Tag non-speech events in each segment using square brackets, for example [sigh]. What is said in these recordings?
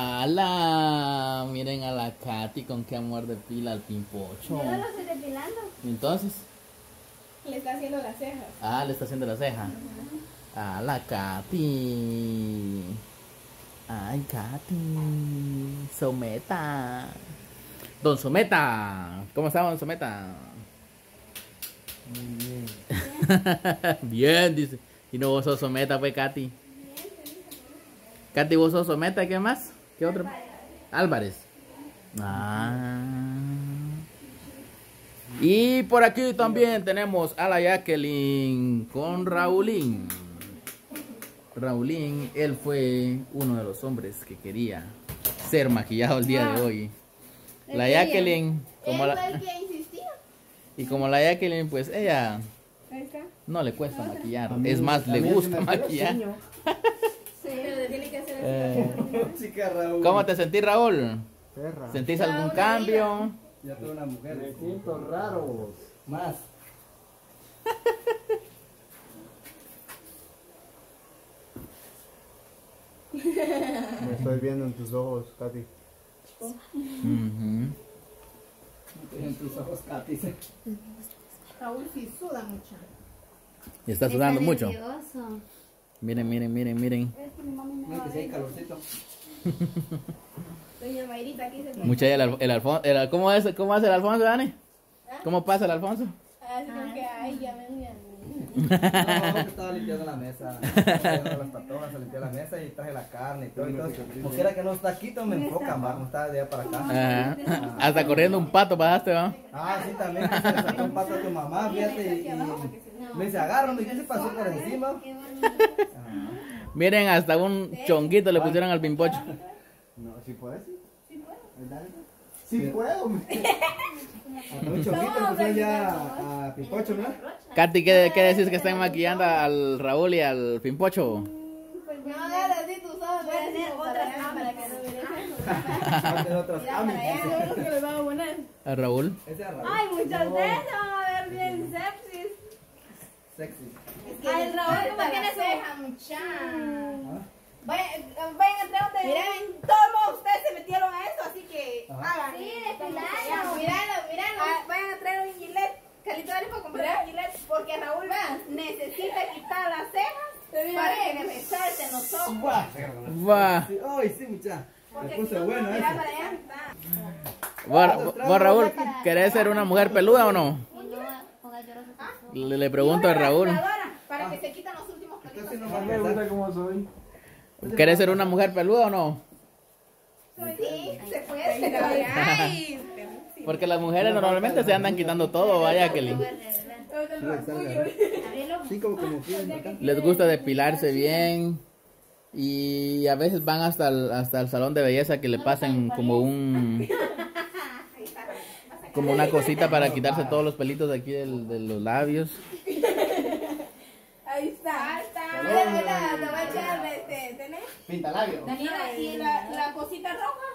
¡Hala! Miren a la Katy con qué amor de pila al pimpocho. Yo no lo estoy depilando. ¿Y entonces? Le está haciendo las cejas. Ah, le está haciendo la ceja. A la Katy. Ay, Katy. Someta. Don Someta. ¿Cómo está, Don Someta? Muy bien. [laughs] Bien, dice. Y no vos sos Someta, pues, Katy. Katy, vos sos Someta, ¿qué más? ¿Qué otro? Álvarez. Ah. Y por aquí también tenemos a la Jacqueline con Raulín. Raulín, él fue uno de los hombres que quería ser maquillado el día de hoy. La Jacqueline, como la, [laughs] y como la Jacqueline, pues ella no le cuesta maquillar. Es más, le gusta [laughs] maquillar. seño. Sí, pero le tiene que hacer así. Eh, Chica Raúl. ¿Cómo te sentís, Raúl? Perra. ¿Sentís Ya, algún cambio? Ya tengo una mujer. Me siento raro. Más. Me estoy viendo en tus ojos, Katy. Ujú. En tus ojos, Katy. Raúl sí suda mucho. Y está sudando mucho. nervioso. Miren, miren, miren, miren. Doña Mayrita aquí se Mucha el, el Alfonso. el- ¿cómo, es, ¿Cómo hace el Alfonso, Dani? ¿Cómo pasa el Alfonso? Así como que, ay, ya me me- No, que estaba limpiando la mesa. Estaba limpiando las patojas, se limpió la mesa y traje la carne y todo. Y todo. Como quiera que no está aquí, todo me enfoca, más. No está de allá para acá. Ajá. Hasta corriendo un pato pasaste, ¿va? Ah, sí, también se le sacó un pato a tu mamá, fíjate. Y, y me dice, agárrame, ¿y qué se pasó por encima? [laughs] Miren, hasta un chonguito le pusieron al pimpocho. No, si puedes, sí. Sí puedo. Sí puedo. Un choquito le pusieron ya a, ¿no? Katy, ¿qué, ¿qué decís que están maquillando al Raúl y al pimpocho? No hagas así tus ojos. Voy a tener otra cámara que no [laughs] mire. Aparte otras que vamos a poner. ¿A Raúl? Ay, muchas veces vamos a ver bien sepsis. Sexy. Ay, Raúl, ¿cómo tiene ceja, mucha? Vayan, vayan a entrar donde Miren, todos ustedes se metieron a eso, así que hagan. Sí, depilaron. Míralo, míralo. Ah, vayan a traer un gilet. Calito, dale para comprar un gilet. Porque Raúl necesita quitar las cejas para que le resalten los ojos. Buah. Va. Sí, Ay, sí, mucha. Me Porque puse si no, bueno mira eso. para allá. ¿Vos, vos, Raúl, querés ser una mujer peluda o no? Y no ponga lloroso tus ojos. Le, le pregunto a Raúl. Para que se quiten los últimos pelitos. no me gusta cómo soy. ¿Querés ser una mujer peluda o no? Sí, se puede. Ay, [laughs] Porque las mujeres normalmente se andan quitando todo, vaya. Sí, como como acá. les gusta depilarse bien y a veces van hasta el, hasta el salón de belleza que le pasen como un como una cosita para quitarse todos los pelitos de aquí del- de los labios. Ahí está. Ahí está. Mira, mira, te a echar, este, ¿tenés? Pinta labio. Mira, y la, la cosita roja.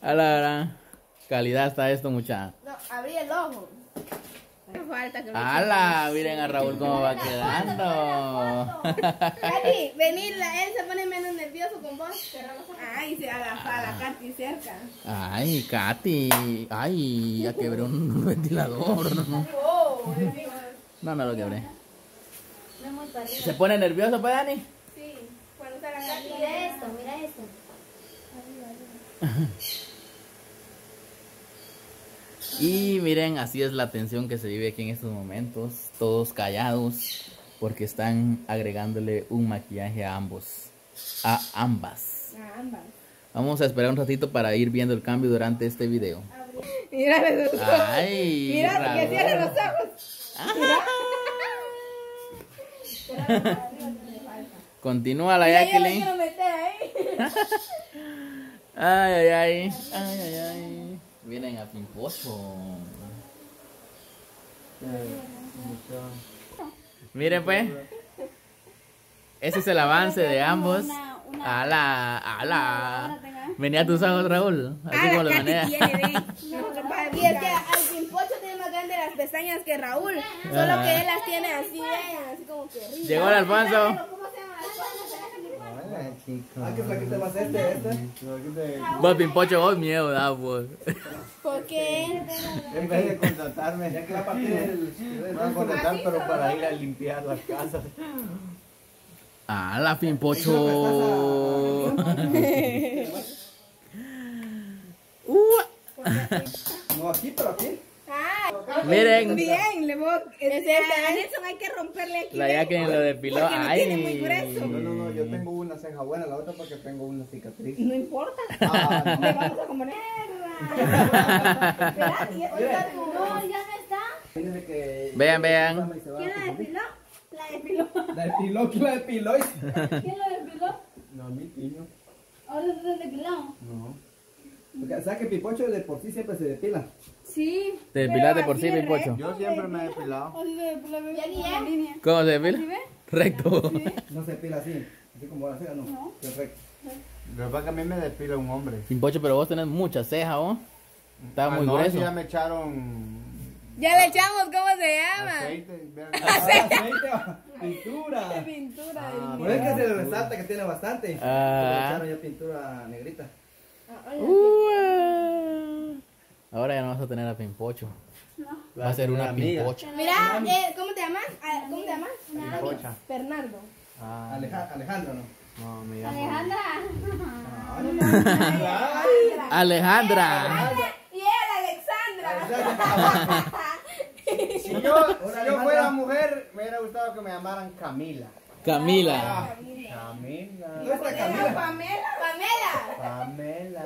A la verdad, calidad está esto, mucha. No, abrí el ojo. No falta que me ¡Hala! Miren a Raúl cómo va quedando. Katy, vení, la- él se pone menos nervioso con vos. Ay, se a la, a la Katy cerca. Ay, Katy. Ay, ya quebré un [laughs] ventilador. No, no, Oh, no, no lo quebré. ¿Se pone nervioso, pues, Dani? sí, cuando está la Katy. Mira esto, mira esto. [laughs] Y miren, así es la tensión que se vive aquí en estos momentos. Todos callados porque están agregándole un maquillaje a ambos. A ambas. Ah, ambas. Vamos a esperar un ratito para ir viendo el cambio durante este video. Mira, los ojos. Ay, Mira, que Raúl. cierre los ojos. Continúa la Jacqueline. [laughs] Ay, ay, ay. Ay, ay, ay. Vienen a Pimposo. Miren pues. Ese es el avance de ambos. Ala, ala. Venía tus ojos, Raúl. Así Ah, como la lo Katy menea. tiene, ve. Y es que al pimpocho tiene más grandes las pestañas que Raúl. Solo que él las tiene así, así como que. Llegó el Alfonso. Ah. Vos, Pimpocho, vos miedo da, vos. ¿Por qué? En vez de contratarme, Ya que va a partir el... me van a contratar, pero para ir a limpiar las casas. Ah, la Pimpocho. Ua. No aquí, pero aquí. Ah, Miren, bien, le voy. Este, a Nelson hay que romperle aquí. la ya que lo depiló. Porque lo tiene muy Ay. grueso. No, no, no, yo tengo una ceja buena, la otra porque tengo una cicatriz. No importa. Ah, no. [laughs] Le vamos a [laughs] tu- No, ya no está. Que... Vean, vean. ¿Quién la depiló? La depiló. La depiló, ¿quién la depiló? ¿Quién la depiló? No, mi piño. Ahora se depiló. No. Porque, o sea que Pipocho de por sí siempre se depila. Sí. Te depilaste por así sí, de Pimpocho. Yo siempre me he depilado. Así se. ¿Cómo se depila? Recto. No se depila así. Así como la ceja, no. Perfecto. Lo que a mí me depila un hombre. Pimpocho, pero vos tenés muchas cejas, vos. Está muy Anoche grueso. ya me echaron Ya le echamos, ¿cómo se llama? aceite. vean. [laughs] [laughs] Ah, aceite, pintura. Pintura. Ah, Por eso que se le resalta que tiene bastante. Ah. Le echaron ya pintura negrita. Ua. No a tener a Pimpocho. Va a ser una amiga. Pimpocha. Mira, eh, ¿cómo te llamas? Ah, ¿Cómo te llamas? Pocha. Fernando. Ah, Aleja- Alejandro, ¿no? no, me llamo. Alejandra. Alejandra. Y él, Alexandra. [laughs] Si yo, si yo fuera mujer, me hubiera gustado que me llamaran Camila. Camila. Camila. Nuestra Camila. Pamela. Pamela. Pamela.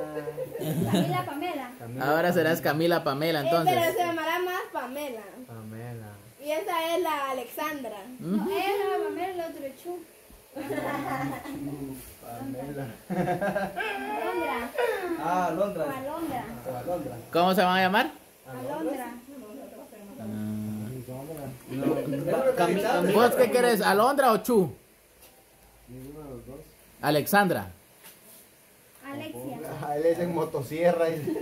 Camila Pamela. Camila. Ahora serás Camila Pamela Eh, pero entonces. se llamará más Pamela. Pamela. Y esa es la Alexandra. No, ella es la Pamela, el otro es Chu. Pamela. Alondra. Ah, Alondra. Alondra. O Alondra. ¿Cómo se van a llamar? Alondra. ¿Vos qué querés? ¿Alondra o Chu? Alexandra. Alexia. Ah, él es en motosierra. y- [laughs]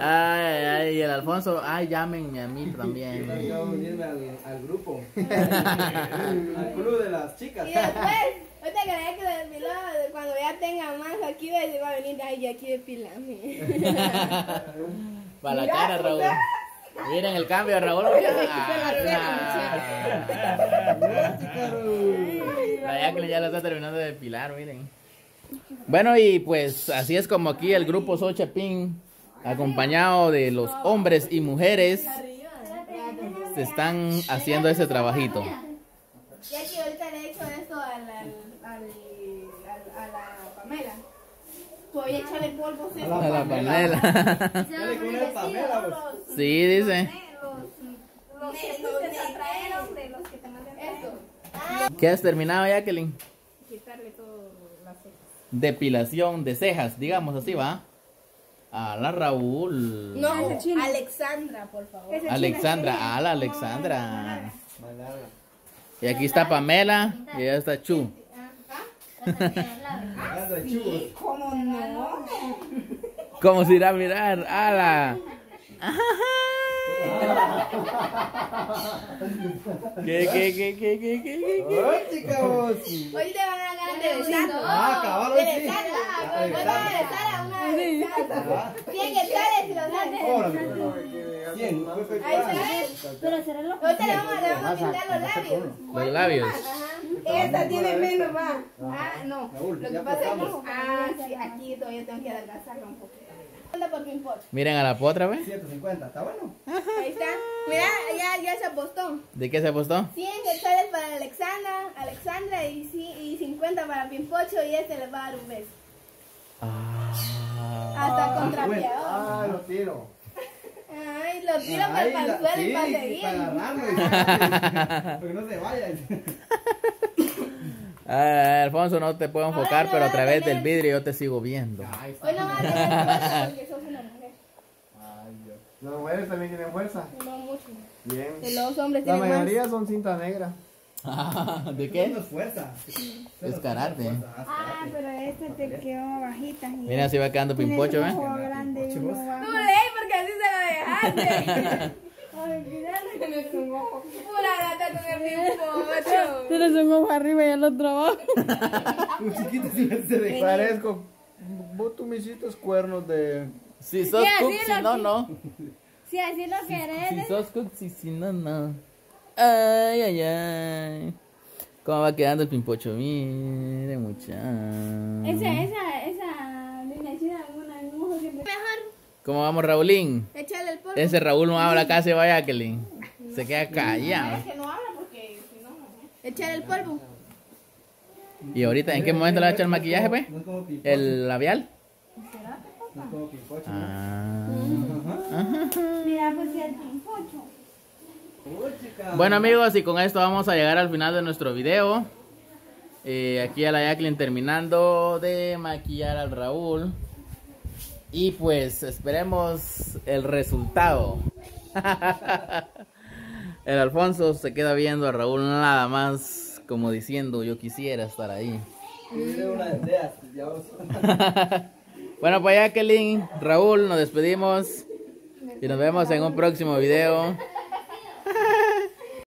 Ay, ay, y el Alfonso, ay, llámenme a mí también. Yo unirme al, al grupo. [laughs] al club de las chicas. Y después, ahorita que le que depiló, cuando ya tenga más aquí, va a venir, ay, ya aquí depilame. [laughs] Para la cara, Raúl. Miren el cambio de Raúl. La Jacqueline ya lo está terminando de depilar, miren. Bueno, y pues así es como aquí el grupo Sochapin, acompañado de los hombres y mujeres, se están haciendo ese trabajito. Ya que ahorita le he hecho esto al, al, al, al- a la Pamela. Voy a echarle polvo. ¿sí? A la pues. [laughs] Sí, dice. Los, los que te trajeron de los que te mandan esto. ¿Qué has terminado, Jacqueline? Quitarle todo las cejas. Depilación de cejas, digamos así, ¿va? A la Raúl. No, Alexandra, por favor. Alexandra, a la Alexandra. Y aquí está Pamela y allá está Chu. ¿Cómo no? ¿Cómo se irá a mirar? ¡A la! ¿Qué, qué, qué, qué, qué, qué, qué? ¡Ay, chicos! Hoy te van a dar ganas de besarlo. Ah, cabrón, De sí. besarla. Ah, besar a una de Ah, 100 hectáreas si lo dan. órale. Cien, Ahí ah. está. Pero será lo Ahorita le vamos a pintar los labios. Los labios. Esta tiene menos, va. Ah, no. Raúl, Lo que pasa es que. Ah, sí, aquí todavía tengo que adelgazarlo un poquito. Anda por mi pot. Miren a la potra, ¿ve? 150, ¿está bueno? Ahí está. Mira, ya, ya se apostó. ¿De qué se apostó? 100 quetzales para Alexandra, Alexandra y, y 50 para Pimpocho y este les va a dar un beso. Ah. Hasta contra bueno. piador. Ah, lo tiro. Ay, lo tiro para el la- suelo y sí, pase para agarrarlo. [laughs] Porque no se vaya. Ah, Alfonso, no te puedo enfocar, pero a través del vidrio yo te sigo viendo. Hoy no vas a tener fuerza porque sos una mujer. Las mujeres también tienen fuerza. No mucho. Bien. Que los hombres La tienen más. mayoría son cinta negra. [laughs] ¿De No qué? es fuerza. Es karate. Ah, pero este te quedó bajita. y Mira, así va quedando Pimpocho, un ¿eh? grande y bajo. leí porque así se lo dejaste. [laughs] Olvídalo. Pura gata con el bizcocho. Tienes un ojo arriba y el otro abajo. [laughs] Un se de Parezco. Vos tú me hiciste cuernos de. Si sos Sí, cook, si no, que- no. Si así lo querés. Si sos cook, si, si no, no. Ay, ay, ay. ¿Cómo va quedando el pimpocho? Mire, mucha. Esa, esa, esa niña china, alguna, un ojo siempre. Mejor ¿Cómo vamos, Raulín? Ese Raúl no habla casi, vaya, Jacqueline. Se queda callado. Es que no habla porque si no. Echar el polvo. ¿Y ahorita en qué momento le va a echar el maquillaje, pues? No es como pipocho. ¿El labial? No es como pipocho. Ah. Mira, pues si el chica. Bueno amigos, y con esto vamos a llegar al final de nuestro video. Eh, aquí a la Jacqueline terminando de maquillar al Raúl. Y pues esperemos el resultado. [laughs] el Alfonso se queda viendo a Raúl nada más como diciendo yo quisiera estar ahí. Ya. [laughs] Bueno pues Jacqueline, Raúl, nos despedimos y nos vemos en un próximo video.